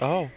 Oh.